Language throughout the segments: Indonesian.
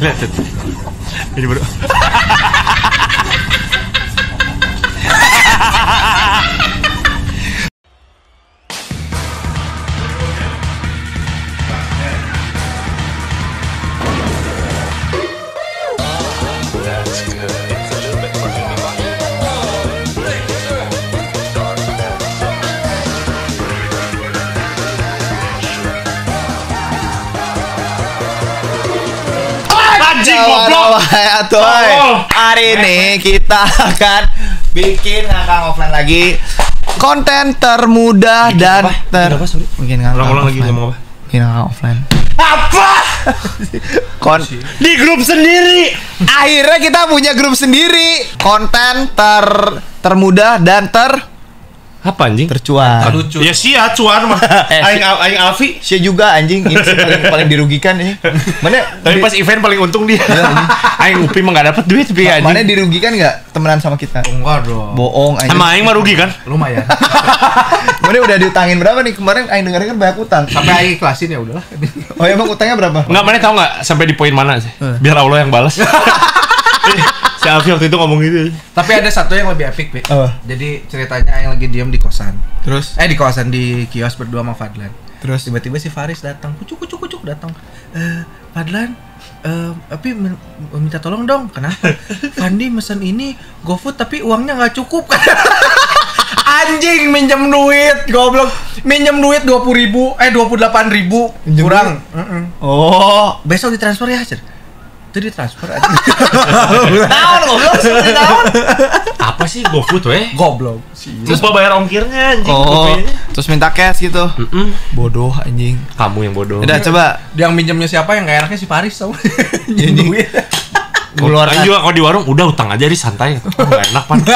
Lihat, Anjing goblok. Ya. Tolol. Hari ini kita akan bikin ngangkang offline lagi konten termudah dan ter Bikin apa, sorry? bikin ngangkang Ulang-ulang lagi offline. ngomong apa? Bikin ngangkang offline. Apa? Kon Di grup sendiri. akhirnya kita punya grup sendiri konten ter termudah dan ter Apa anjing? tercuan. lucu Ya sia cuan mah. Eh, Aing aing Alfi. Saya juga anjing ini sih paling, paling dirugikan ini. Mana Tapi pas event paling untung dia. Aing Upi mah gak dapet duit tapi Ma- mana anjing. dirugikan nggak temenan sama kita? enggak dong Bohong anjing. Sama Aing mah rugi kan? lumayan Mana udah diutangin berapa nih? Kemarin aing dengerin kan banyak utang. sampai aing ikhlasin ya udahlah Oh emang utangnya berapa? Enggak, mana tahu nggak sampai di poin mana sih? Biar Allah yang balas. si Alfi waktu itu ngomong gitu. tapi ada satu yang lebih epic Pi. Apa? jadi ceritanya yang lagi diem di kosan. Terus? Eh di kosan di kios berdua sama Fadlan. Terus? Tiba-tiba si Faris datang kucuk kucuk kucuk datang. Eh Fadlan eh tapi min- minta tolong dong. Kenapa? Fandi mesen ini GoFood tapi uangnya nggak cukup. Anjing minjem duit goblok. Minjem duit dua puluh ribu eh dua puluh delapan ribu. Minjem kurang. Oh, besok ditransfer ya Cer itu ditransfer aja naon goblok naon? Apa sih GoFood weh? goblok Terus mau bayar ongkirnya anjing. Oh, terus minta cash gitu. Mm-mm. Bodoh anjing. Kamu yang bodoh. Udah coba yang minjemnya siapa yang gak enaknya si Paris tau Jadi- duit mengeluarkan juga kalau di warung udah utang aja di santai. Enggak enak pan.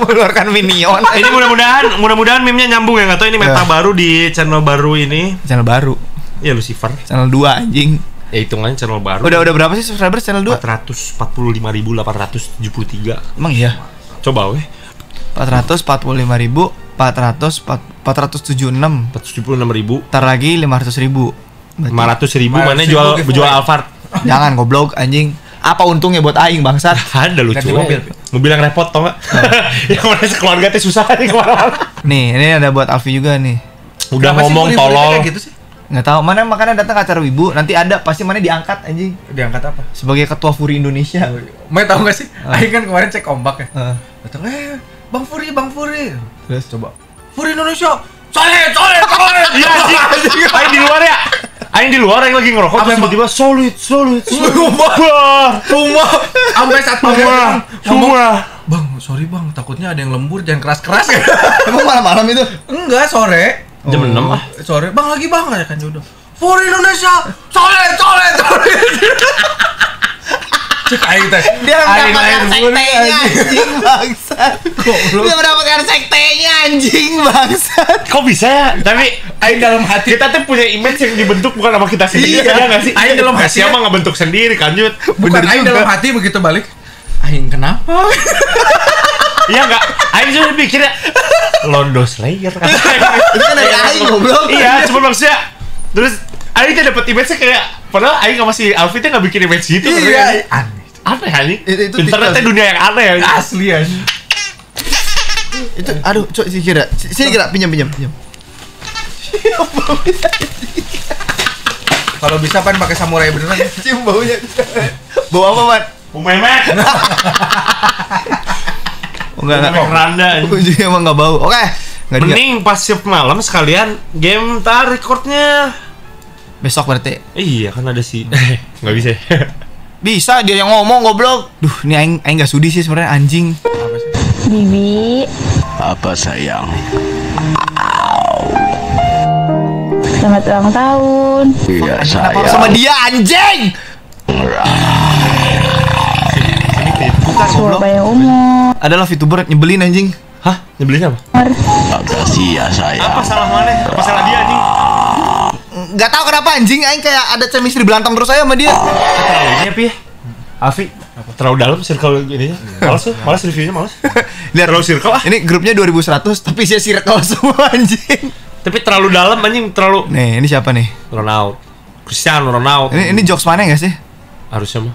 Oh. mengeluarkan minion. ini mudah-mudahan mudah-mudahan meme-nya nyambung ya nggak tahu ini meta Ya. baru di channel baru ini channel baru, ya Lucifer channel 2 anjing. Ya hitungannya channel baru Udah udah berapa sih subscriber channel 2? 445.873 Emang iya. coba weh 445.400 476. 476.000 Ntar lagi 500.000. 500 ribu mana 500.000 jual giveaway. jual Alphard Jangan goblok anjing. Apa untungnya buat aing bangsat? ada lucu mobil. mobil yang repot tau gak yang mana sekeluarga teh susah nih ke mana-mana Nih, ini ada buat Alfi juga nih. udah Kenapa ngomong tolol gitu sih Nggak tahu mana makanya datang ke acara Wibu, nanti ada pasti mana diangkat anjing diangkat apa sebagai ketua Furi Indonesia. Mau tahu gak sih? Aing kan kemarin cek ombak ya. Heeh. Datang, eh, Bang Furi, Bang Furi. Terus Coba. Furi Indonesia. Solid, solid, solid. Iya anjing Aing di luar ya Aing di luar yang lagi ngerokok terus tiba-tiba solid solid solid. Wah, Semua sampai satu Semua Semua Bang, sorry bang, takutnya ada yang lembur, jangan keras-keras emang malam-malam itu? Enggak, sore. Jam Oh. 6 ah Sore, bang lagi bang, ya kan udah. Furi Indonesia, solid, solid, solid. Cek aing teh. Dia mendapatkan sektenya anjing. bangsat. Dia mendapatkan sektenya anjing bangsat. Kok bisa ya? Tapi Aing dalam hati kita tuh punya image yang dibentuk bukan sama kita sendiri Iya. ya nggak sih? Aing dalam hati Siapa ya. nggak bentuk sendiri kanjut? Bukan Bener aing dalam hati begitu balik. Aing kenapa? Iya nggak? Aing juga pikirnya Londo Slayer kan? Itu kan dari aing goblok. Iya, cuma maksudnya terus Aing tuh dapet image-nya kayak padahal Aing sama si Alfi tuh nggak bikin image gitu. Iya, aneh. Aneh anjing. Itu- itu Internetnya dunia yang aneh ya. Asli anjing. Itu aduh, coba sini kira. Sini kira pinjam pinjam pinjam. Kalau bisa pan pakai samurai beneran. Cium baunya. Bau apa, Man? Bung Memek. Oh, enggak enggak. Randa. anjing. Ujungnya emang enggak bau. Oke. Enggak dia. Mending pas shift malam sekalian game tar recordnya. Besok berarti. Iya kan ada si nggak bisa. Bisa dia yang ngomong goblok. Duh, ini aing aing enggak sudi sih sebenarnya anjing. Apa sih? Bibi, Apa sayang? selamat ulang tahun. Iya sayang. sama dia anjing? Surabaya yang umur. Adalah VTuber nyebelin anjing. Hah? Nyebelin apa? Makasih ya sayang. Apa salah mana? Apa salah dia nih? Enggak tahu kenapa anjing aing kayak ada chemistry berantem terus saya sama dia. Terlalu ini apa ya? Afi, terlalu dalam circle ini Males tuh, males reviewnya males Lihat Terlalu circle ah Ini grupnya 2100 tapi saya circle semua anjing. Tapi terlalu dalam anjing, terlalu Nih, ini siapa ih? Ronald Cristiano Ronaldo. Ini ini jokes mana gak sih? harusnya mah.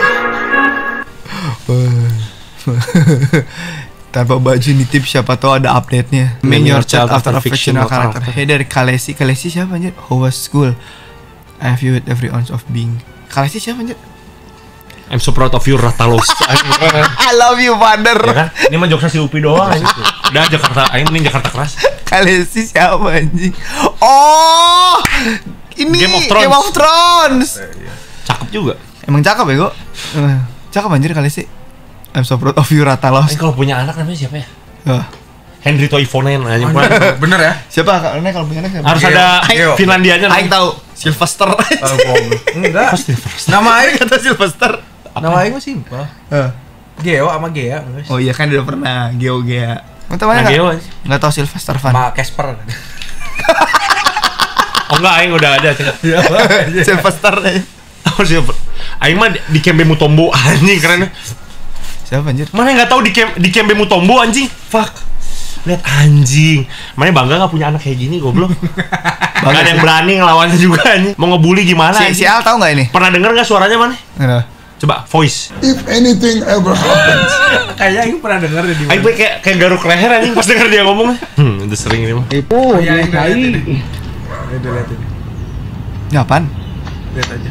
Tanpa baju nitip siapa tahu ada update-nya. Make your child after a fictional character. Hey dari Kalesi. Kalesi siapa anjir? How was school? I have you with every ounce of being. Kalesi siapa anjir? I'm so proud of you Ratalos. I love you father. ya kan? Ini mah jokesnya si Upi doang. Udah Jakarta, ini Jakarta keras. Kalesi siapa anjing? Oh, ini Game of Thrones. Game of Thrones. Cakep juga. Emang cakep ya, Go? Eh, Cakep anjir Kalesi. I'm so proud of you Ratalos. Ini kalau punya anak namanya siapa ya? Eh, Henry Toivonen anjing. Bener ya? Siapa karena kalau punya anak siapa? Harus ada Geo. Finlandianya. Aing tahu Sylvester. Oh. Enggak. Nama aing Kata Sylvester. nama aing mah simpel. Eh. Geo sama Gea. Oh iya kan udah pernah Geo Gea. Nggak tahu Nah, mana Geo nggak? anjing. Nggak tahu Sylvester Van. Sama Casper. Oh enggak, aing udah ada. Cing. Sylvester aja. Oh? Aing mah di- di Kembe Mutombo anjing keren. Siapa anjir? Mana yang nggak tahu di Kem di Kembe Mutombo anjing? Fuck. Lihat anjing. Mana bangga nggak punya anak kayak gini goblok. Gak ada yang berani ngelawannya juga anjing. Mau ngebully gimana? Si, si anjing? Al tahu nggak ini? Pernah denger nggak suaranya mana? Coba voice. if anything ever happens. Kayaknya aing pernah denger deh di mana. kayak kayak garuk leher anjing pas denger dia ngomong. Hmm, udah sering ini mah. Oh, iya, aing udah lihat ini. Udah lihat ini. Ini apaan? Lihat aja.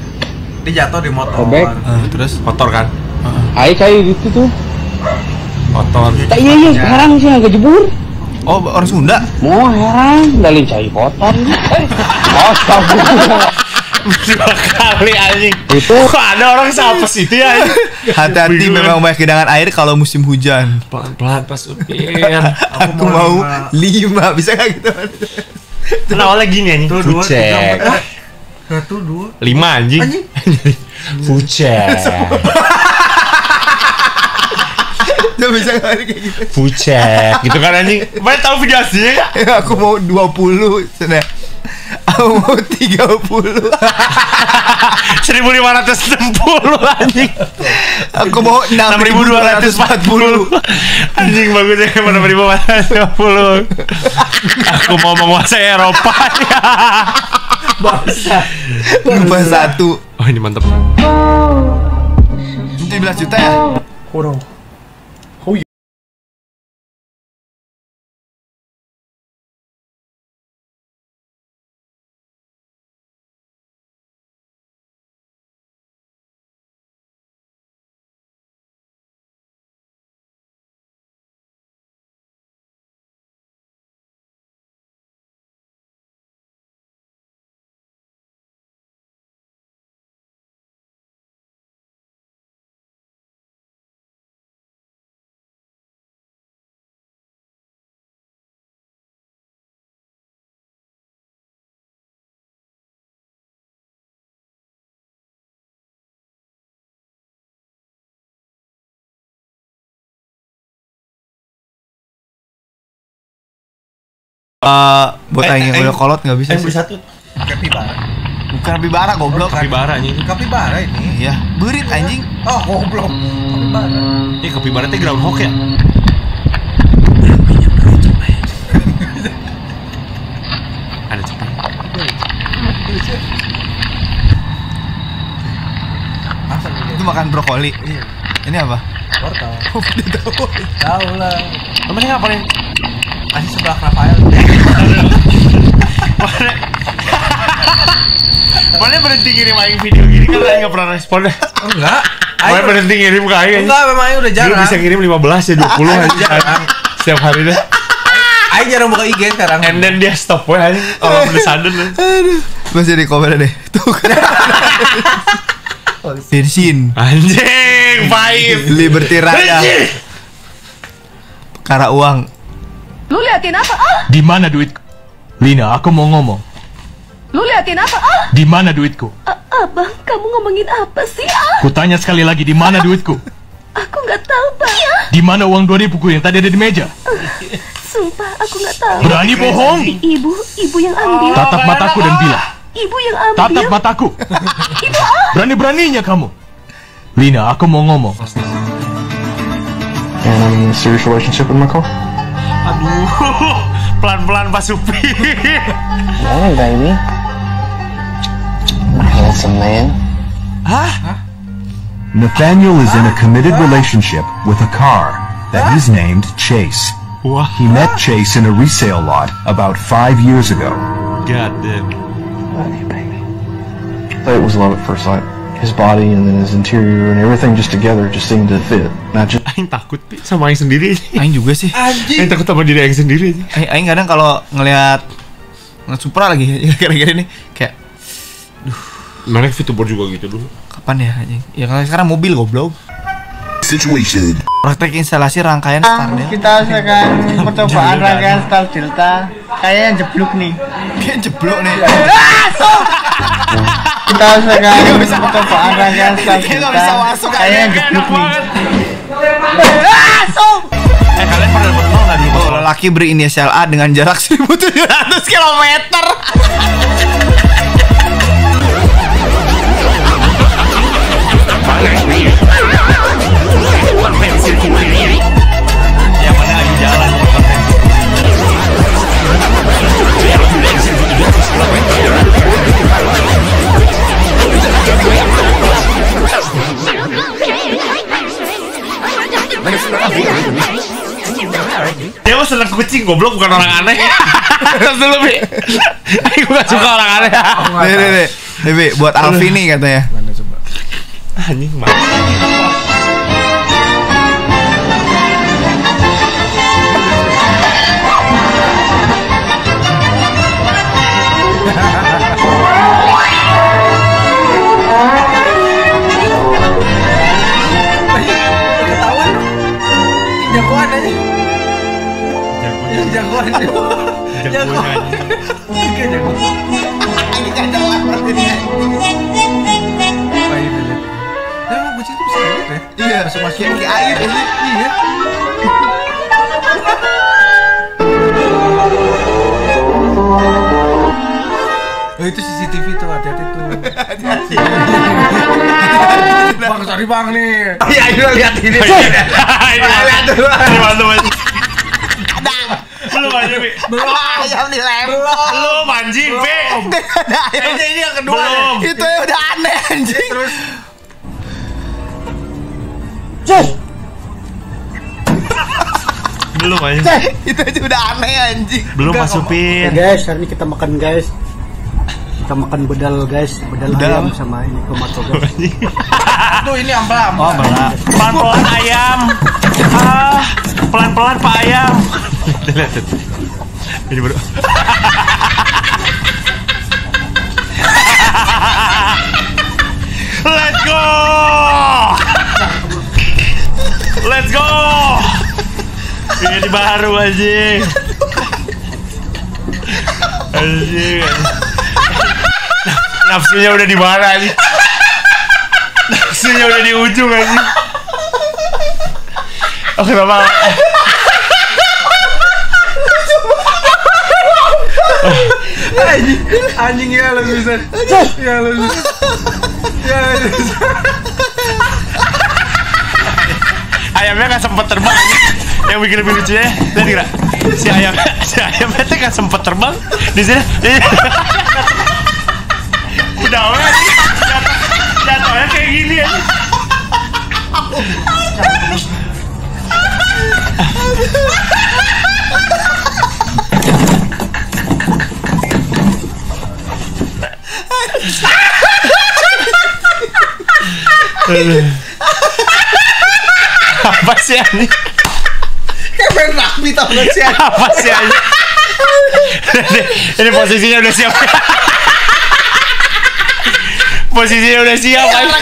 Dia jatuh di motor. Sobek. Eh, terus? Kotor kan? Hai kayak gitu tuh. Kotor. Tak iya iya sekarang sih agak jebur. Oh orang Sunda. Mau heran dalin cai kotor. Eh, Astagfirullah. Dua kali anjing. Itu Kok ada orang siapa sih itu ya? Hati-hati memang banyak gedangan air kalau musim hujan. Pelan-pelan pas upin. Aku, mau mau lima. Bisa nggak gitu? Kan awalnya gini anjing. Tuh dua, tiga, empat. Satu, dua. Lima anjing. Anjing. Fucek. Dia bisa nggak kayak gitu? Fucek. Gitu kan anjing. Mana tahu video aslinya? Ya, aku mau 20 Sudah. Aku mau 30 1560 anjing. Aku mau 6240 Anjing bagusnya cuma 6450 Aku mau menguasai Eropa Lupa satu Oh ini mantep 17 juta ya? Eh, buat Eh, yang eh, udah kolot nggak bisa beli sih. satu Capybara. Bukan Bibara goblok. Kapibara anjing Capybara ini. Iya, berit anjing. Oh, goblok. Capybara. Ini kapibara teh groundhog ya Ada dia. Itu makan brokoli. Iya. Ini apa? Wortel. Tahu lah. Temennya ngapa nih? Kasih sebelah Rafael. Mana berhenti ngirim aing video gini kan aing nggak pernah respon deh Enggak. Mana Aing berhenti ngirim ke aing enggak memang Aing udah Dulu jarang. bisa ngirim 15 ya 20 aja Jarang. Setiap hari deh Aing jarang buka IG sekarang. And then dia stop we anjing Orang udah sadar deh Aduh. Masih di komen deh. Tuh kan. Virgin. Anjing, pahit Liberty Raya. Perkara uang. Lu liatin apa? Ah! Di mana duitku? Lina, aku mau ngomong. Lu liatin apa? Ah! Di mana duitku? A- abang, kamu ngomongin apa sih? Ah! Kutanya sekali lagi, di mana duitku? Aku nggak tahu, Bang. Di mana uang 2000 ku yang tadi ada di meja? Sumpah, aku nggak tahu. Berani bohong? Ibu, ibu yang ambil. Tatap mataku dan bilang. Ibu yang ambil. Tatap mataku. Ibu, ah! Berani-beraninya kamu. Lina, aku mau ngomong. And I'm in a serious relationship with my car. Aduh, pelan-pelan Pak Supi. Morning, baby. Handsome man. Nathaniel is in a committed relationship with a car that he's named Chase. Wah, He met Chase in a resale lot about five years ago. god damn. Love you, baby. I thought it was love at first sight. His body and then his interior and everything just together just seemed to fit. Not just Aing takut Pi, sama Aing sendiri. Aing juga sih. Aing takut sama diri Aing sendiri. Aing, Aing kadang kalau ngelihat ngeliat Supra lagi kira-kira ini kayak Mana Fitubor juga gitu dulu. kapan ya anjing? Ya kalau sekarang mobil goblok. Situation. Praktek instalasi rangkaian Stardale. Kita sekarang percobaan rangkaian Star Delta kayaknya jeblok nih Kayak jeblok nih. kita sekarang percobaan rangkaian Star Kayak nggak Delta bisa masuk, kayaknya jeblok nih Eh kalian pernah dapet nol nggak dulu? Oh, lelaki berinisial A dengan jarak 1700 km. Yang Dia mah seneng kucing goblok bukan orang aneh. Terus dulu Bi. Aing gak suka orang aneh. Nih, nih, nih. Bi, buat Alfi nih katanya. Anjing mah. Iya, ke air. Iya. Oh itu CCTV tuh hati-hati tuh. Hati-hati. bang sorry bang nih. Iya, ayo lihat ini. Ini Lihat dulu. Aja. Belum aja, Bi. Belum ayam dilempar. Belum anjing, Bi. Ada. Ini ini yang kedua. Belum. Itu ya udah aneh anjing. Terus Belum aja. Itu aja udah aneh anjing. Belum masukin. guys hari ini kita makan guys kita makan bedal guys bedal, Bedal ayam sama ini tomat guys tuh ini ambla ambla. Oh, benar. Pelan-pelan ayam. Ah, pelan-pelan Pak ayam. Lihat, lihat. Ini baru. Let's go. Let's go. Ini baru anjing. Anjing. Nafsunya udah di mana anjing? Nafsunya udah di ujung anjing. Oh kenapa? anjing anjing ya lo bisa ya lo bisa ya lo bisa ayamnya nggak sempet terbang. Yang bikin lebih lucunya lihat kira si ayam si ayamnya tuh nggak sempet terbang. Di sini. Udah jatuh jatuhnya kayak gini ya apa sih ini Kayak rugby tau gak sih? apa sih ini ini, ini posisinya udah siap posisinya udah siap apa?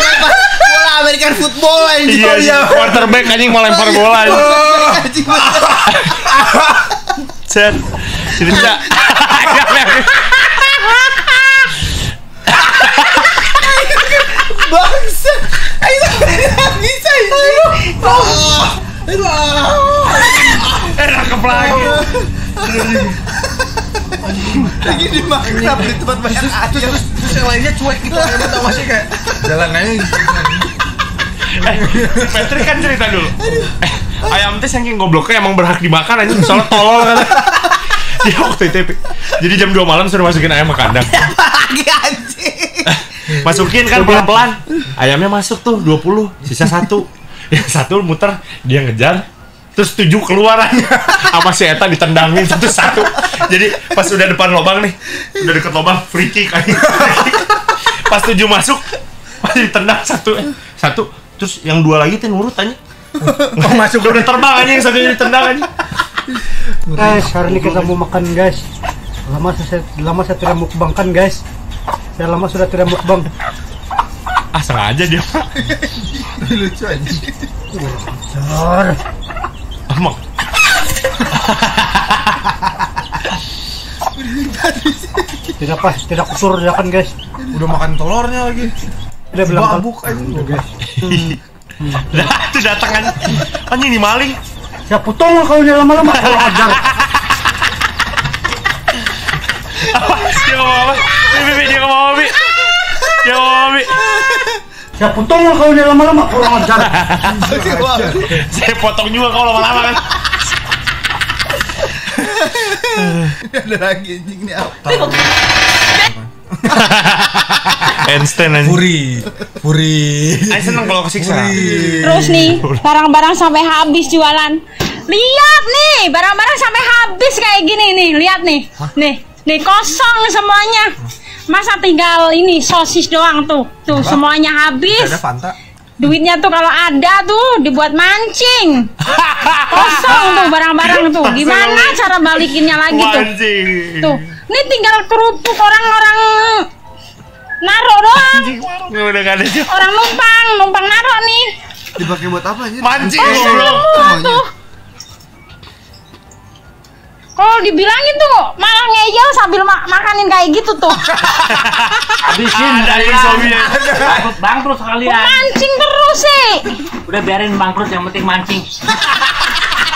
Bola American football anjing. Iya, iya. quarterback anjing mau lempar bola anjing. Set. Sini Cak. Bangsa. Ayo bisa ini. Eh, nangkep lagi. Lagi dimakan di tempat banyak terus, terus, terus yang lainnya cuek gitu Emang tau masih kayak jalan aja gitu Eh, Patrick kan cerita dulu. Ayam teh saking gobloknya emang berhak dimakan aja soalnya tolol kan. Dia waktu itu jadi jam 2 malam suruh masukin ayam ke kandang. lagi anjing. Masukin kan pelan-pelan. Ayamnya masuk tuh 20, sisa satu. Yang satu muter, dia ngejar. Terus tujuh keluar aja. Sama si Eta ditendangin satu-satu. Jadi pas udah depan lubang nih, udah deket lubang free kick aja. Pas tujuh masuk, masih ditendang satu. eh, Satu, terus yang dua lagi tuh nurut aja. Oh masuk Udah terbang aja yang satunya ditendang aja. Guys, hari ini kita mau makan guys. Lama saya lama saya tidak mukbang kan guys. Saya lama sudah tidak mukbang. Ah sengaja dia. Lucu aja Sor. Emang Tidak pas, tidak kusur ya kan guys. Udah makan telurnya lagi Udah bilang kan. Babuk aja Tuh, guys. Dah, itu datang aja. Anjing ini maling. Saya potong lah kalau dia lama-lama kurang ajar. Apa? Dia ngomong apa? Bi, bi, bi, dia apa, Bi? Dia apa, Bi? Saya potong lah kalau dia lama-lama kurang ajar. Saya potong juga kalau lama-lama kan. Ada lagi anjing ini apa? Einstein aja. Puri Puri Saya seneng kalau kesiksa. Terus nih, barang-barang sampai habis jualan. Lihat nih, barang-barang sampai habis kayak gini nih. Lihat nih. Nih, nih kosong semuanya. Masa tinggal ini sosis doang tuh. Tuh semuanya habis. Ada Fanta Duitnya tuh kalau ada tuh dibuat mancing. Kosong tuh barang-barang tuh. Gimana cara balikinnya lagi tuh? Tuh, ini tinggal kerupuk orang-orang naro doang. Orang numpang, numpang naro nih. Dipakai buat apa anjing? Mancing semua tuh. Kalau dibilangin tuh malah ngeyel sambil ma- makanin kayak gitu tuh. Habisin yang suaminya. Bangkrut, bangkrut sekalian. Mancing terus sih. Udah biarin bangkrut yang penting mancing.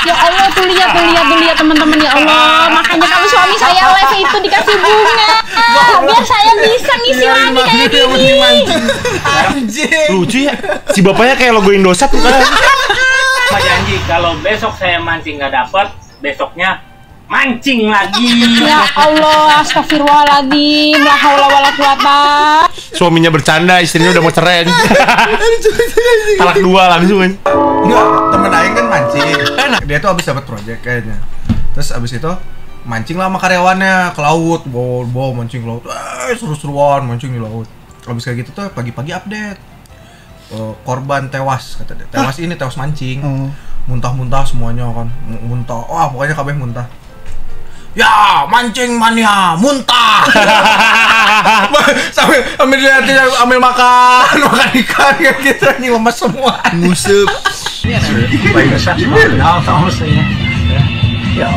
Ya Allah tuh lihat tuh lihat tuh lihat teman-teman ya Allah. Makanya kalau suami saya live itu dikasih bunga biar saya bisa ngisi lagi kayak gini. Anjing. Lucu ya. Si bapaknya kayak logo Indosat tuh kan. Pak janji kalau besok saya mancing nggak dapet, besoknya mancing lagi. Ya Allah, astagfirullahaladzim, la haula wala quwata. Suaminya bercanda, istrinya udah mau cerai. Talak dua langsung kan. Enggak, temen Aing kan mancing. Dia tuh abis dapat project kayaknya. Terus abis itu mancing lah sama karyawannya ke laut. Bawa bawa mancing ke laut. Eh seru-seruan mancing di laut. Abis kayak gitu tuh pagi-pagi update. Eh, korban tewas kata dia. Tewas ini tewas mancing. Muntah-muntah semuanya kan. Muntah. Wah pokoknya kabeh muntah ya mancing mania muntah sambil sambil dilihatin ambil makan makan ikan kayak gitu ini lemas semua saya. Ya,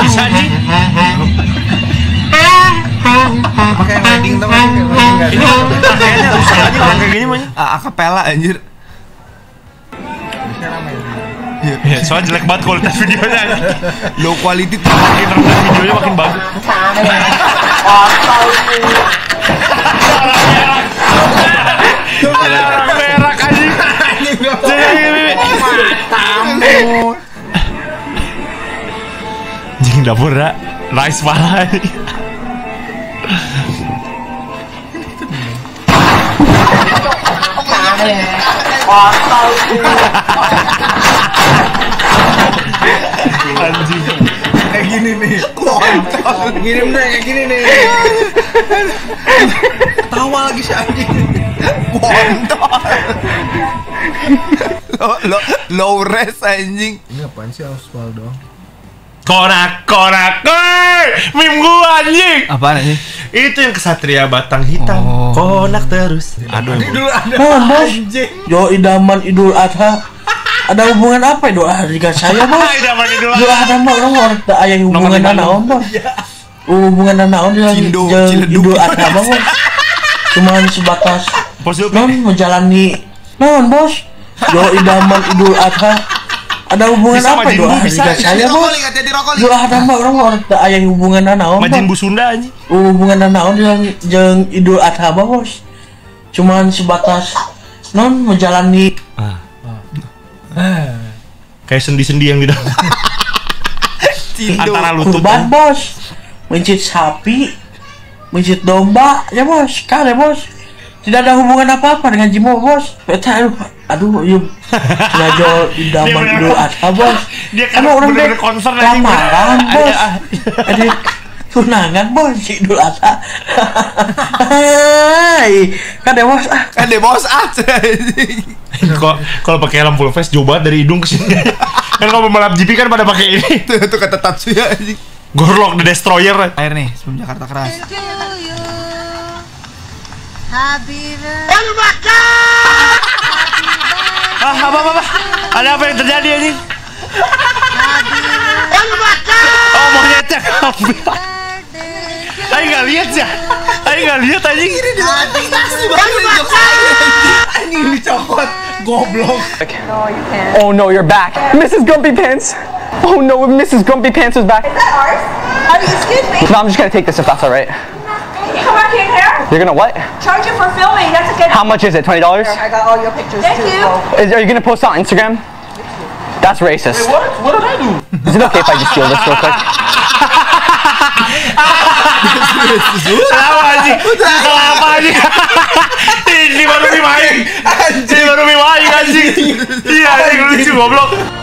bisa anjing? pakai yang wedding tuh kan kayak wedding nggak ada. Ini pakaiannya rusak aja orang kayak gini mah. Akapela anjir. Ya, soalnya jelek banget kualitas videonya anjing. Low quality tuh. Makin rendah videonya makin bagus. Anjing dapur ya. Rice parah anjing. Kayak gini nih kontol gini nih kayak gini nih tawa lagi si anjing Kontol. Low, low, low res anjing. ini apaan sih Osvaldo Konak konak Woi, Meme gua anjing Apaan sih? Itu yang kesatria batang hitam Konak terus Aduh Dulu ada Oh, bos. anjing. Yo idaman Idul Adha. Ada hubungan apa Idul Adha dengan saya, Bos? Idaman Idul Idul Adha mah orang tak aya hubungan anak om, Bos. Hubungan anak om dengan. Idul Adha Bos. Cuman sebatas non menjalani non, Bos. Yo idaman Idul Adha. Ada hubungan Bisa apa Adha bisa. dengan saya, dirokoli. Idul Adha mah orang orang tak aya hubungan anak om, Majin Bu. Sunda anjing. Hubungan anak om jeung jeung Idul Adha Bos. Cuman sebatas non menjalani Kayak sendi-sendi yang di dalam. Antara lutut kurban bos. Mencit sapi mencit domba ya bos. Kan ya bos. Tidak ada hubungan apa apa dengan Jimo bos. Eta, aduh yuk di Dia daman bener- idul adha bos Dia kan kan orang deh concern anjing. lamaran Ada- bos ada tunangan bos si idul adha Hai kan ya bos ah Kan deh bos ah. Kok kalau pakai helm full face jauh banget dari hidung ke sini. kan kalau pembalap GP kan pada pakai ini. Tuh tuh kata Tatsuya anjing. Gorlock the Destroyer. Air nih sebelum Jakarta keras. Ah, apa apa apa? Ada apa yang terjadi anjing? Oh, monyetnya ngambil. Ayo nggak lihat ya? Ayo nggak lihat anjing. Ini Anjing dicopot. Goblok. Oh no, you're back. Mrs. Grumpy Pants. Oh no, Mrs. Grumpy Pants is back. Is that ours? Are you, excuse me? No, I'm just gonna take this if that's alright. Can you come back in here? You're gonna what? Charge you for filming. That's a good. How much is it? Twenty dollars? I got all your pictures Thank you. Is, are you gonna post on Instagram? That's racist. What? What did I do? Is it okay if I just steal this real quick? Kenapa anjing? Ini baru main. Ini baru main anjing. Iya, anjing lucu goblok.